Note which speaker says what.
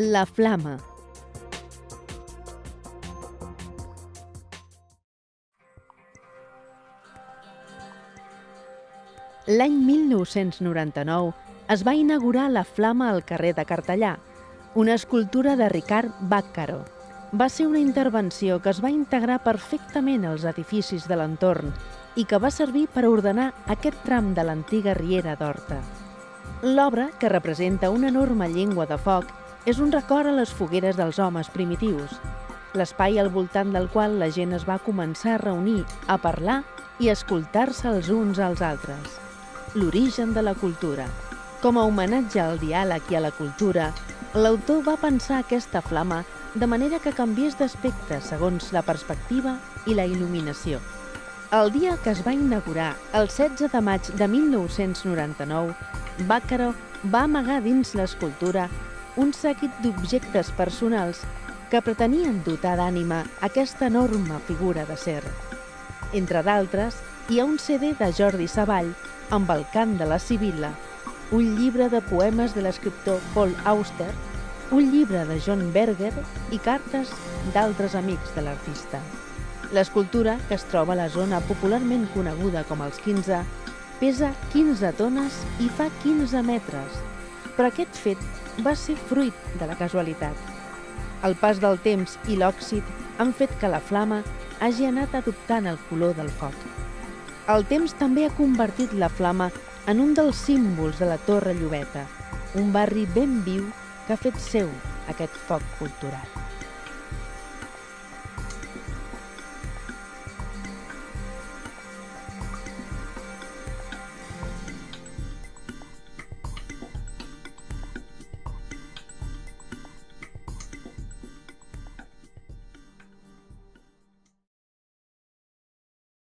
Speaker 1: La flama. L'any 1999 es va inaugurar la Flama al carrer de Cartellà, una escultura de Ricard Bàccaro. Va ser una intervenció que es va integrar perfectament als edificis de l'entorn i que va servir per ordenar aquest tram de l'antiga riera d'Horta. L'obra, que representa una enorme llengua de foc, és un record a les fogueres dels homes primitius, l'espai al voltant del qual la gent es va començar a reunir, a parlar i a escoltar-se els uns als altres. L'origen de la cultura. Com a homenatge al diàleg i a la cultura, l'autor va pensar aquesta flama de manera que canviés d'aspecte segons la perspectiva i la il·luminació. El dia que es va inaugurar, el 16 de maig de 1999, Bàcaro va amagar dins l'escultura un seguit d'objectes personals que pretenien dotar d'ànima aquesta enorme figura de ser. Entre d'altres, hi ha un CD de Jordi Savall amb el cant de la Sibilla, un llibre de poemes de l'escriptor Paul Auster, un llibre de John Berger i cartes d'altres amics de l'artista. L'escultura, que es troba a la zona popularment coneguda com els 15, pesa 15 tones i fa 15 metres, però aquest fet va ser fruit de la casualitat. El pas del temps i l'òxid han fet que la flama hagi anat adoptant el color del foc. El temps també ha convertit la flama en un dels símbols de la Torre Llobeta, un barri ben viu que ha fet seu aquest foc cultural.